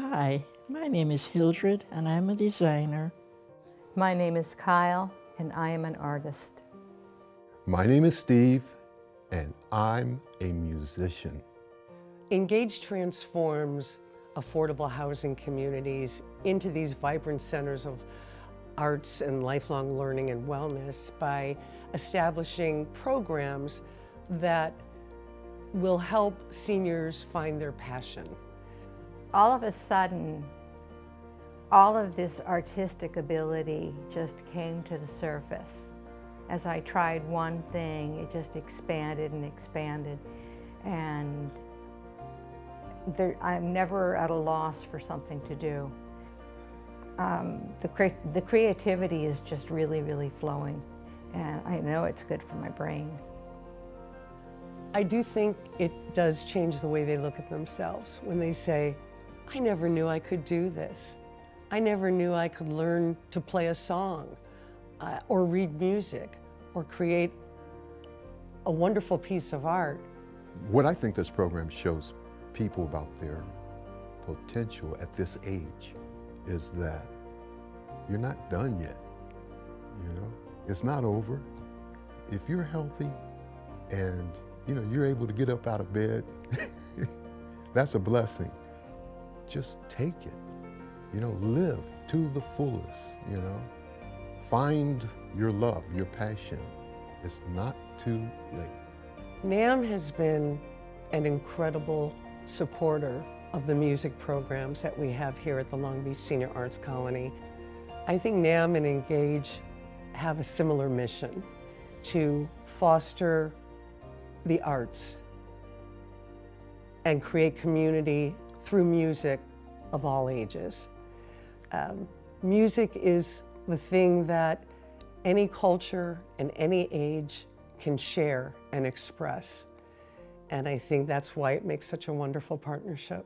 Hi, my name is Hildred and I'm a designer. My name is Kyle and I am an artist. My name is Steve and I'm a musician. Engage transforms affordable housing communities into these vibrant centers of arts and lifelong learning and wellness by establishing programs that will help seniors find their passion. All of a sudden, all of this artistic ability just came to the surface. As I tried one thing, it just expanded and expanded. And there, I'm never at a loss for something to do. Um, the, cre the creativity is just really, really flowing. And I know it's good for my brain. I do think it does change the way they look at themselves when they say, I never knew I could do this. I never knew I could learn to play a song uh, or read music or create a wonderful piece of art. What I think this program shows people about their potential at this age is that you're not done yet. You know, it's not over. If you're healthy and you know you're able to get up out of bed, that's a blessing. Just take it. You know, live to the fullest, you know. Find your love, your passion. It's not too late. NAMM has been an incredible supporter of the music programs that we have here at the Long Beach Senior Arts Colony. I think NAMM and Engage have a similar mission to foster the arts and create community through music of all ages. Um, music is the thing that any culture and any age can share and express. And I think that's why it makes such a wonderful partnership.